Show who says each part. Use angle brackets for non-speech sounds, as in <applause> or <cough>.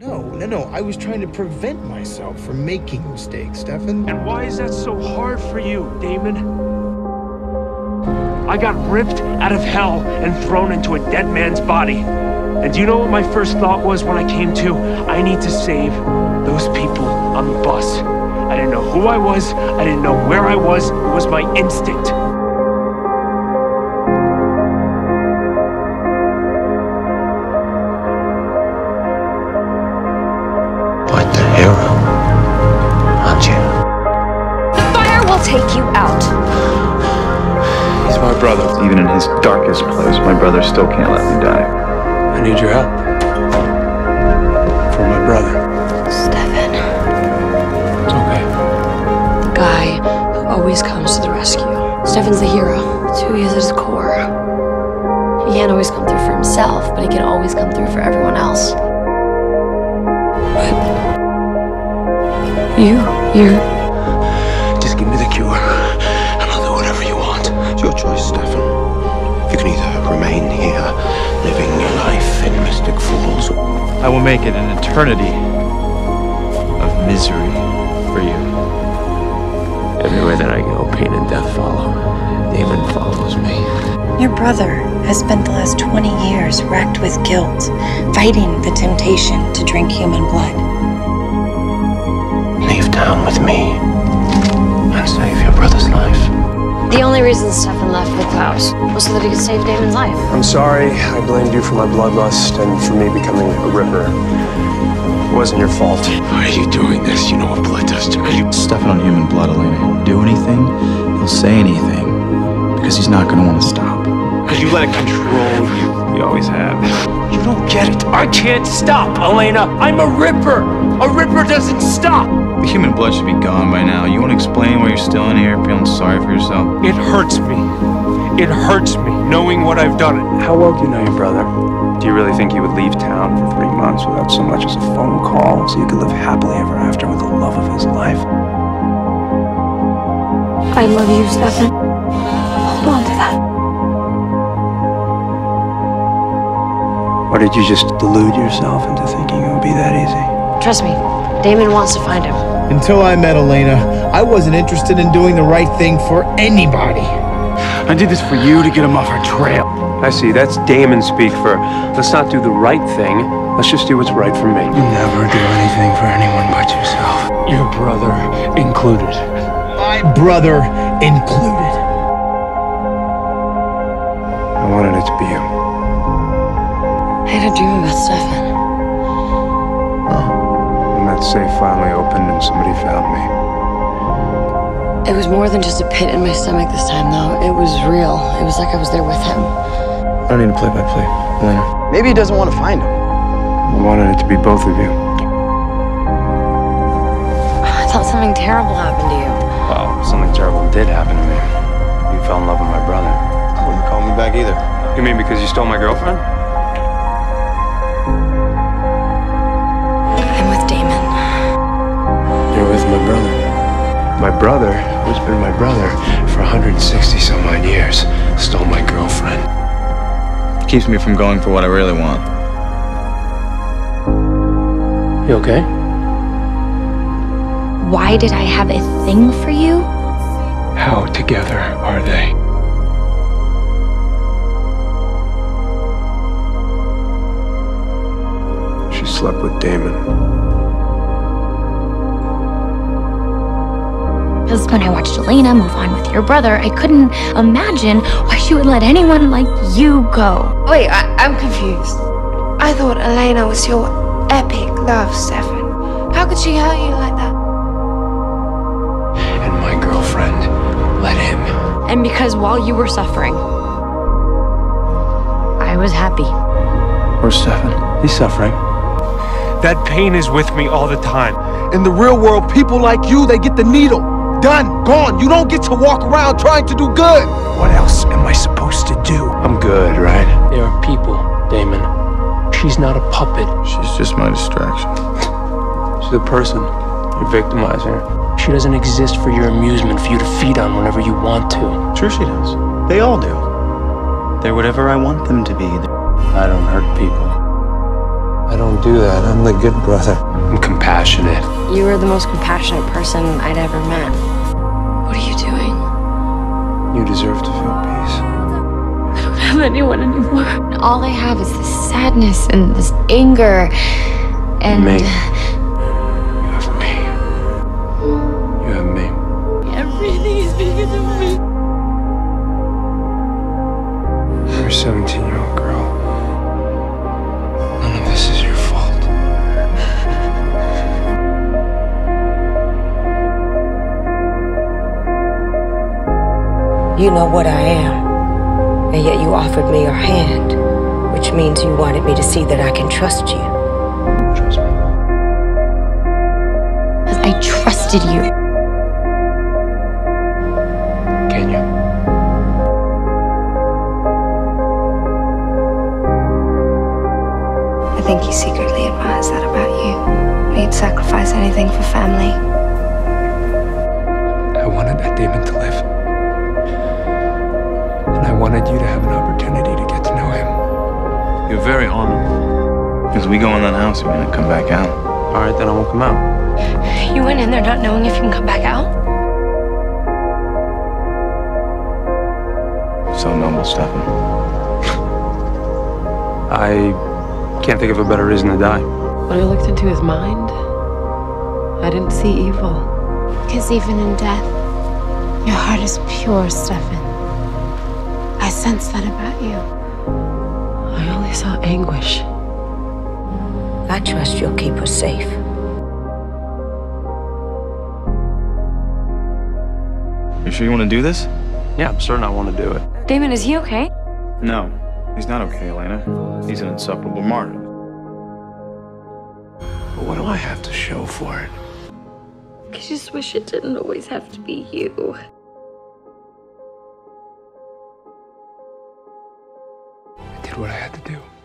Speaker 1: No, no, no. I was trying to prevent myself from making mistakes, Stefan.
Speaker 2: And why is that so hard for you, Damon? I got ripped out of hell and thrown into a dead man's body. And do you know what my first thought was when I came to? I need to save those people on the bus. I didn't know who I was, I didn't know where I was. It was my instinct.
Speaker 3: Brother.
Speaker 4: Even in his darkest place, my brother still can't let me die.
Speaker 3: I need your help. For my brother.
Speaker 5: Stefan,
Speaker 3: It's okay.
Speaker 5: the guy who always comes to the rescue. Stefan's the hero. It's who he is at his core. He can't always come through for himself, but he can always come through for everyone else. But you, you're
Speaker 4: I will make it an eternity of misery for you.
Speaker 6: Everywhere that I go, pain and death follow. Damon follows me.
Speaker 7: Your brother has spent the last 20 years racked with guilt, fighting the temptation to drink human blood.
Speaker 6: Leave town with me
Speaker 5: the only reason Stefan left with Klaus was so that he could save Damon's life.
Speaker 3: I'm sorry. I blamed you for my bloodlust and for me becoming a ripper. It wasn't your fault.
Speaker 6: Why are you doing this? You know what blood does to me.
Speaker 4: Stefan on human blood, Elena. He'll do anything, he'll say anything, because he's not going to want to stop.
Speaker 2: Because you let it control you.
Speaker 4: You always have.
Speaker 2: You don't get it. I can't stop, Elena. I'm a ripper. A ripper doesn't stop.
Speaker 4: The human blood should be gone by now. You want to explain why you're still in here feeling sorry for yourself?
Speaker 2: It hurts me. It hurts me knowing what I've done.
Speaker 3: How well do you know your brother? Do you really think he would leave town for three months without so much as a phone call so you could live happily ever after with the love of his life?
Speaker 5: I love you, Stefan. Hold on to that.
Speaker 3: Or did you just delude yourself into thinking it would be that easy?
Speaker 5: Trust me, Damon wants to find him.
Speaker 1: Until I met Elena, I wasn't interested in doing the right thing for anybody.
Speaker 4: I did this for you to get him off our trail.
Speaker 3: I see. That's Damon speak for let's not do the right thing. Let's just do what's right for me. You never do anything for anyone but yourself.
Speaker 2: Your brother included.
Speaker 1: My brother included.
Speaker 3: I wanted it to be you.
Speaker 5: I had dream about Stefan. Oh.
Speaker 3: When that safe finally opened and somebody found me.
Speaker 5: It was more than just a pit in my stomach this time, though. It was real. It was like I was there with him.
Speaker 3: I don't need to play by play, Elena.
Speaker 8: Maybe he doesn't want to find him.
Speaker 3: I wanted it to be both of you.
Speaker 5: I thought something terrible happened to you.
Speaker 3: Well, something terrible did happen to me. You fell in love with my brother.
Speaker 8: I wouldn't call me back either.
Speaker 3: You mean because you stole my girlfriend? You're my brother. My brother, who's been my brother for 160 some odd years, stole my girlfriend.
Speaker 4: Keeps me from going for what I really want.
Speaker 3: You okay?
Speaker 5: Why did I have a thing for you?
Speaker 3: How together are they? She slept with Damon.
Speaker 5: Because when I watched Elena move on with your brother, I couldn't imagine why she would let anyone like you go.
Speaker 9: Wait, I, I'm confused. I thought Elena was your epic love, Stefan. How could she hurt you like that?
Speaker 3: And my girlfriend let him.
Speaker 5: And because while you were suffering, I was happy.
Speaker 3: Where's Stefan? He's suffering.
Speaker 2: That pain is with me all the time.
Speaker 8: In the real world, people like you, they get the needle. Done, gone. You don't get to walk around trying to do good.
Speaker 3: What else am I supposed to do? I'm good, right?
Speaker 2: There are people, Damon. She's not a puppet.
Speaker 4: She's just my distraction. <laughs>
Speaker 3: She's a person. You're victimizing her.
Speaker 2: She doesn't exist for your amusement, for you to feed on whenever you want to.
Speaker 8: Sure she does. They all do. They're whatever I want them to be.
Speaker 3: I don't hurt people. I don't do that. I'm the good brother. I'm compassionate.
Speaker 5: You were the most compassionate person I'd ever met. What are you doing?
Speaker 3: You deserve to feel peace.
Speaker 5: I don't have anyone anymore. All I have is this sadness and this anger and
Speaker 3: Me. You
Speaker 10: know what I am, and yet you offered me your hand, which means you wanted me to see that I can trust you.
Speaker 3: Trust me.
Speaker 5: Because I trusted you.
Speaker 3: Can you?
Speaker 9: I think he secretly admires that about you. He'd sacrifice anything for family.
Speaker 3: I wanted that demon to live. And I wanted you to have an opportunity to get to know him.
Speaker 4: You're very honorable. Because we go in that house, you're gonna come back out.
Speaker 3: All right, then I won't come out.
Speaker 5: You went in there not knowing if you can come back out?
Speaker 4: So noble, Stefan. <laughs>
Speaker 3: I can't think of a better reason to die.
Speaker 11: When I looked into his mind, I didn't see evil.
Speaker 12: Because even in death, your heart is pure, Stefan. I sense that about you.
Speaker 11: I only saw anguish.
Speaker 10: I trust you'll keep us safe.
Speaker 4: You sure you want to do this?
Speaker 3: Yeah, I'm certain I want to do it.
Speaker 5: Damon, is he okay?
Speaker 4: No, he's not okay, Elena. He's an insufferable martyr.
Speaker 3: But what do I have to show for it?
Speaker 5: I just wish it didn't always have to be you.
Speaker 3: What I had to do.